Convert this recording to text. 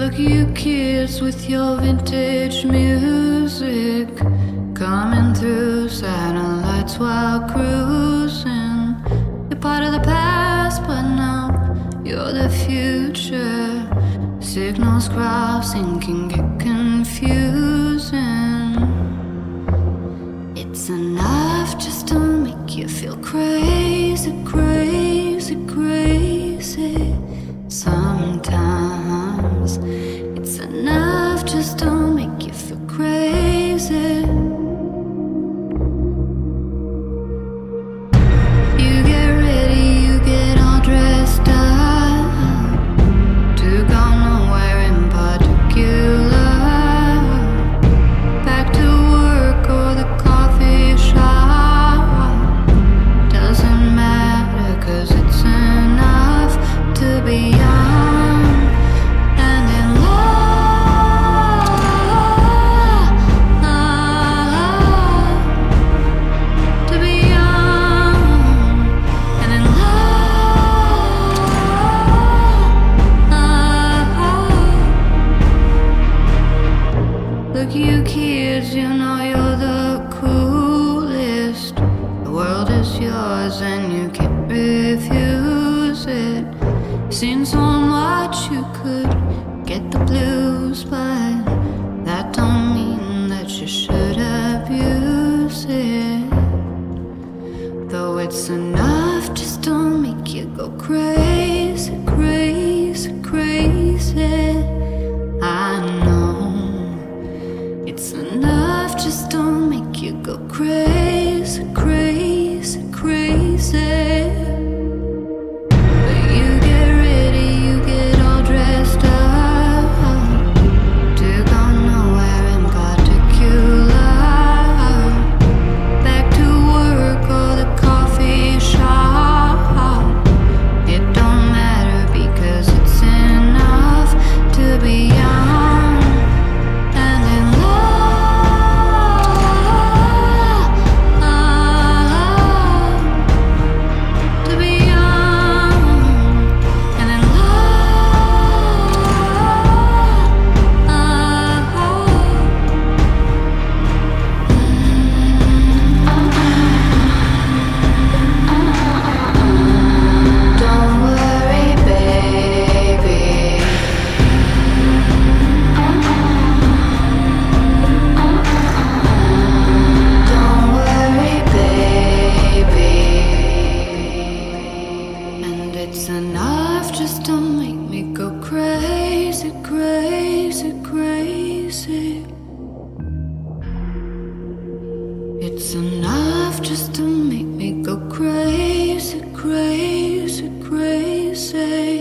Look you kids with your vintage music Coming through satellites while cruising. You're part of the past but now you're the future. Signals crossing can get confusing. It's enough just to make you feel crazy, crazy. just don't chains on what you could get the blues, but that don't mean that you should abuse it. Though it's enough, just don't make you go crazy. just don't make me go crazy, crazy, crazy. It's enough just to make me go crazy, crazy, crazy.